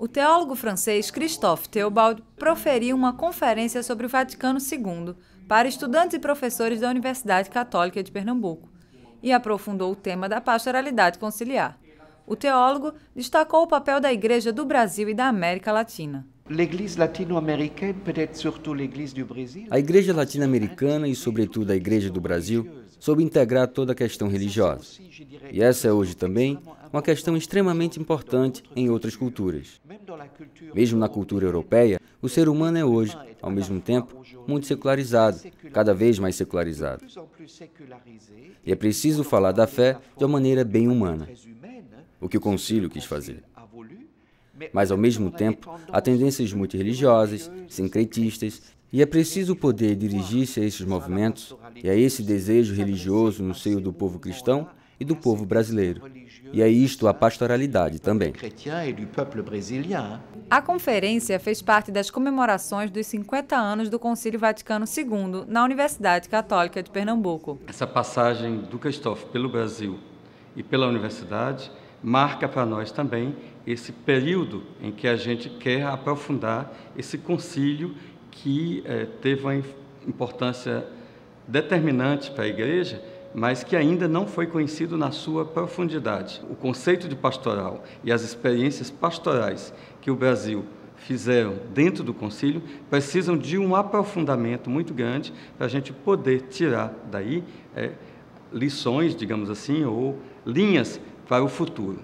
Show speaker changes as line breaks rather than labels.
O teólogo francês Christophe Theobald proferiu uma conferência sobre o Vaticano II para estudantes e professores da Universidade Católica de Pernambuco e aprofundou o tema da pastoralidade conciliar. O teólogo destacou o papel da Igreja do Brasil e da América Latina.
A Igreja Latino-Americana e, sobretudo, a Igreja do Brasil soube integrar toda a questão religiosa. E essa é hoje também uma questão extremamente importante em outras culturas. Mesmo na cultura europeia, o ser humano é hoje, ao mesmo tempo, muito secularizado, cada vez mais secularizado. E é preciso falar da fé de uma maneira bem humana, o que o concílio quis fazer. Mas, ao mesmo tempo, há tendências multireligiosas, sincretistas, e é preciso poder dirigir-se a esses movimentos e a esse desejo religioso no seio do povo cristão e do povo brasileiro. E é isto a pastoralidade também.
A conferência fez parte das comemorações dos 50 anos do Concílio Vaticano II na Universidade Católica de Pernambuco.
Essa passagem do Christophe pelo Brasil e pela universidade marca para nós também esse período em que a gente quer aprofundar esse concílio que eh, teve uma importância determinante para a igreja mas que ainda não foi conhecido na sua profundidade. O conceito de pastoral e as experiências pastorais que o Brasil fizeram dentro do concílio precisam de um aprofundamento muito grande para a gente poder tirar daí é, lições, digamos assim, ou linhas para o futuro.